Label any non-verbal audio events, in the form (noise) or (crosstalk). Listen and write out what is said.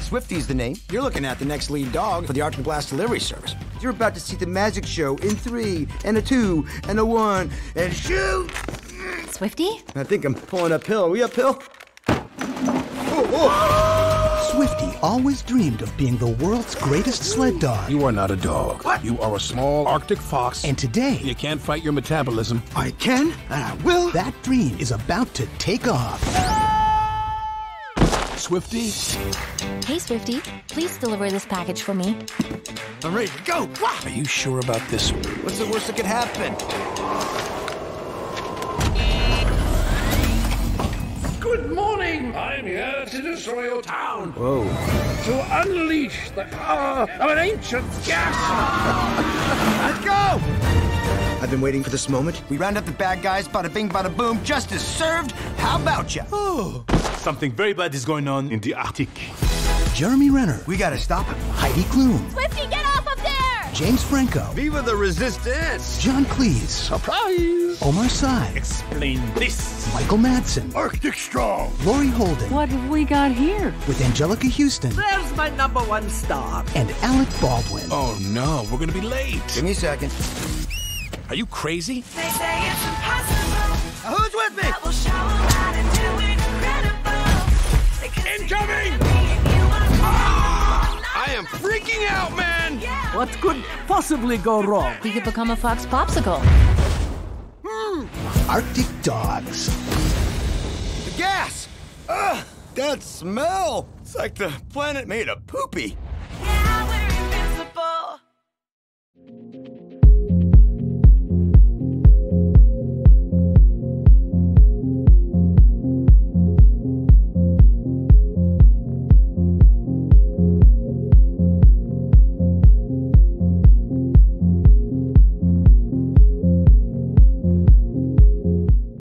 Swifty's the name. You're looking at the next lead dog for the Arctic Blast delivery service. You're about to see the magic show in three, and a two, and a one, and shoot! Swifty? I think I'm pulling uphill. Are we uphill? Oh, oh. Swifty always dreamed of being the world's greatest sled dog. You are not a dog. What? You are a small Arctic fox. And today, you can't fight your metabolism. I can, and I will. that dream is about to take off. Swifty, Hey, Swifty. Please deliver this package for me. I'm ready to go. Wah! are you sure about this? What's the worst that could happen? Good morning! I'm here to destroy your town, Whoa. to unleash the power of an ancient gas! Let's (laughs) go! I've been waiting for this moment. We round up the bad guys, bada bing, bada boom, justice served. How about ya? Oh. Something very bad is going on in the Arctic. Jeremy Renner, We gotta stop him. Heidi Klum, Swifty, get off of there! James Franco, Viva the resistance! John Cleese, Surprise! Omar Sy, Explain this. Michael Madsen, Arctic strong! Laurie Holden, What have we got here? with Anjelica Huston There's my number one star. and Alec Baldwin. Oh no, we're gonna be late. Give me a second. Are you crazy? They say it's impossible. Now, who's with me? I will show 'em how to do it incredible. They can see Incoming! me and you are I am freaking out, man! What could possibly go wrong? We could become a fox popsicle. Hmm. Arctic Dogs. The gas! Ugh! That smell! It's like the planet made of poopy.